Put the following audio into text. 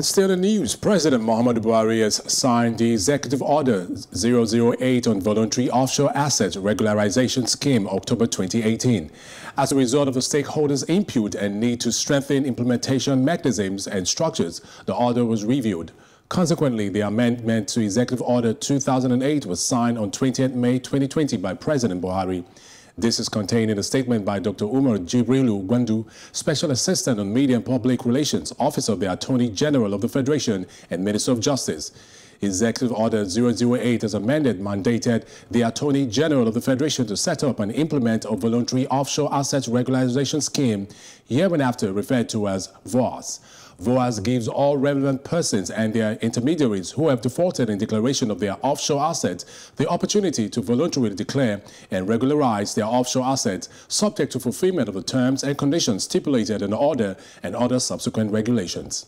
And still in the news, President Muhammadu Buhari has signed the Executive Order 008 on Voluntary Offshore Asset Regularization Scheme October 2018. As a result of the stakeholders' input and need to strengthen implementation mechanisms and structures, the order was reviewed. Consequently, the amendment to Executive Order 2008 was signed on 20th May 2020 by President Buhari. This is contained in a statement by Dr. Umar Jibrilu Gwandu, Special Assistant on Media and Public Relations, Office of the Attorney General of the Federation and Minister of Justice. Executive Order 008 as amended mandated the Attorney General of the Federation to set up and implement a voluntary offshore asset regularization scheme, hereinafter referred to as VOAS. VOAS gives all relevant persons and their intermediaries who have defaulted in declaration of their offshore assets the opportunity to voluntarily declare and regularize their offshore assets subject to fulfillment of the terms and conditions stipulated in the order and other subsequent regulations.